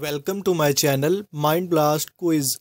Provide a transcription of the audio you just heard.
Welcome to my channel Mind Blast Quiz.